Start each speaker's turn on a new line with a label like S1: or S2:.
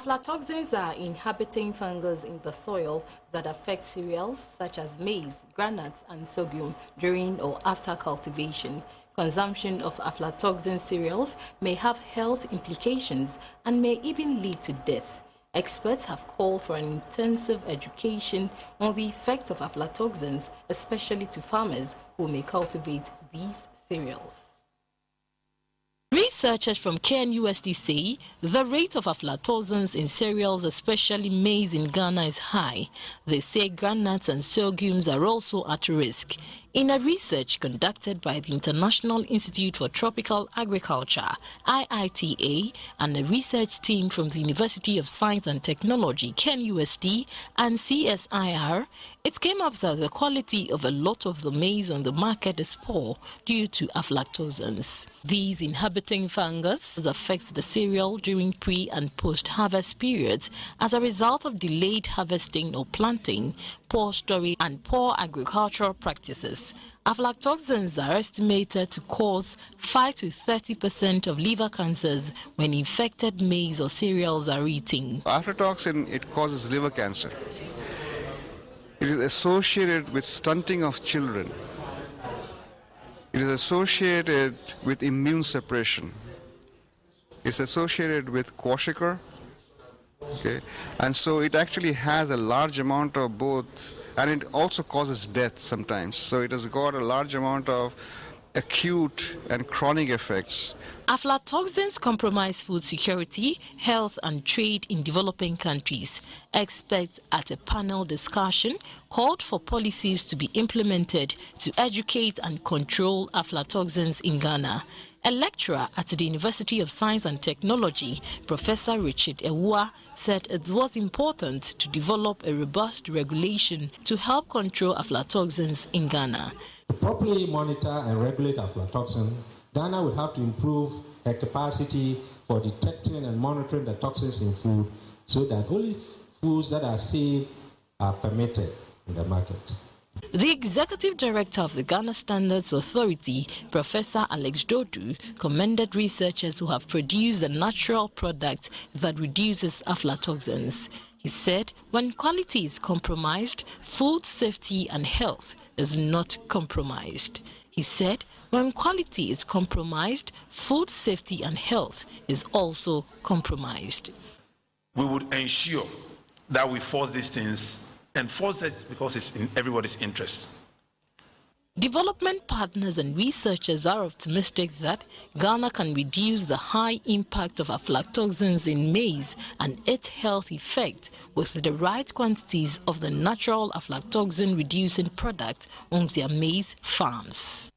S1: Aflatoxins are inhabiting fungus in the soil that affect cereals such as maize, groundnuts, and sorghum during or after cultivation. Consumption of aflatoxin cereals may have health implications and may even lead to death. Experts have called for an intensive education on the effect of aflatoxins, especially to farmers who may cultivate these cereals. Researchers from KNUST say the rate of aflatoxins in cereals, especially maize in Ghana, is high. They say groundnuts and sorghums are also at risk. In a research conducted by the International Institute for Tropical Agriculture, IITA, and a research team from the University of Science and Technology, KNUST, and CSIR, it came up that the quality of a lot of the maize on the market is poor due to aflatoxins. These inhabiting fungus affects the cereal during pre and post harvest periods as a result of delayed harvesting or planting, poor storage, and poor agricultural practices. Aflatoxins are estimated to cause 5 to 30 percent of liver cancers when infected maize or cereals are eaten.
S2: Aflatoxin, it causes liver cancer. It is associated with stunting of children. It is associated with immune suppression. It's associated with kwashiorkor, okay, and so it actually has a large amount of both, and it also causes death sometimes. So it has got a large amount of acute and chronic effects.
S1: Aflatoxins compromise food security, health, and trade in developing countries. Experts at a panel discussion called for policies to be implemented to educate and control aflatoxins in Ghana. A lecturer at the University of Science and Technology, Professor Richard Awuah, said it was important to develop a robust regulation to help control aflatoxins in Ghana.
S3: To properly monitor and regulate aflatoxin, Ghana would have to improve her capacity for detecting and monitoring the toxins in food so that only foods that are safe are permitted in the market.
S1: The executive director of the Ghana Standards Authority, Professor Alex Dodoo, commended researchers who have produced a natural product that reduces aflatoxins. He said when quality is compromised, food safety and health is not compromised. He said, when quality is compromised, food safety and health is also compromised.
S4: We would ensure that we force these things and force it because it's in everybody's interest.
S1: Development partners and researchers are optimistic that Ghana can reduce the high impact of aflatoxins in maize and its health effect with the right quantities of the natural aflatoxin reducing product on their maize farms.